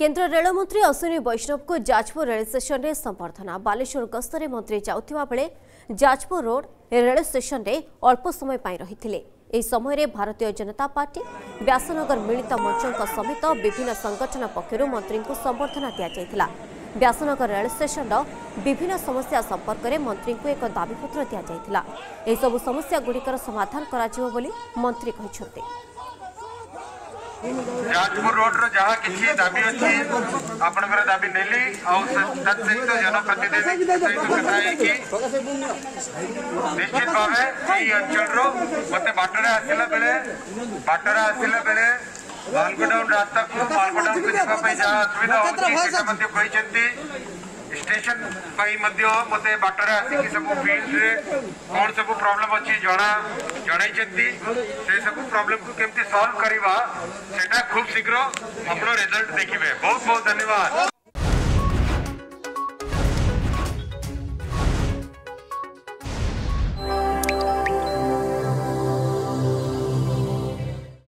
କେନ୍ଦ୍ର ରେଳମନ୍ତ୍ରୀ ଅଶ୍ୱିନୀ ବୈଷ୍ଣବଙ୍କୁ ଯାଜପୁର ରେଳ ଷ୍ଟେସନରେ ସମ୍ବର୍ଦ୍ଧନା ବାଲେଶ୍ୱର ଗସ୍ତରେ ମନ୍ତ୍ରୀ ଯାଉଥିବା ବେଳେ ଯାଜପୁର ରୋଡ୍ ରେଳ ଷ୍ଟେସନରେ ଅଳ୍ପ ସମୟ ପାଇଁ ରହିଥିଲେ ଏହି ସମୟରେ ଭାରତୀୟ ଜନତା ପାର୍ଟି ବ୍ୟାସନଗର ମିଳିତ ମଞ୍ଚଙ୍କ ସମେତ ବିଭିନ୍ନ ସଂଗଠନ ପକ୍ଷରୁ ମନ୍ତ୍ରୀଙ୍କୁ ସମ୍ବର୍ଦ୍ଧନା ଦିଆଯାଇଥିଲା ବ୍ୟାସନଗର ରେଳ ଷ୍ଟେସନର ବିଭିନ୍ନ ସମସ୍ୟା ସମ୍ପର୍କରେ ମନ୍ତ୍ରୀଙ୍କୁ ଏକ ଦାବିପତ୍ର ଦିଆଯାଇଥିଲା ଏହିସବୁ ସମସ୍ୟାଗୁଡ଼ିକର ସମାଧାନ କରାଯିବ ବୋଲି ମନ୍ତ୍ରୀ କହିଛନ୍ତି राजपुर रोड रहा कि दाबी अच्छी आपणकर दाबी नेली जनप्रतिनिधि निश्चित भाव यही अंचल मत बाटर आसला बेले बाटर आसला बेले बालकोडाउन रास्ता को बालकोडाउन जहाँ असुविधा होती स्टेशन मत बाटर आसिक सब फिल्ड्रे कौन सब प्रोब्लेम अच्छी जना जन से सब प्रोब्लेम को कमी सल्व करवा खूब शीघ्र आप रिजल्ट देखिए बहुत बहुत धन्यवाद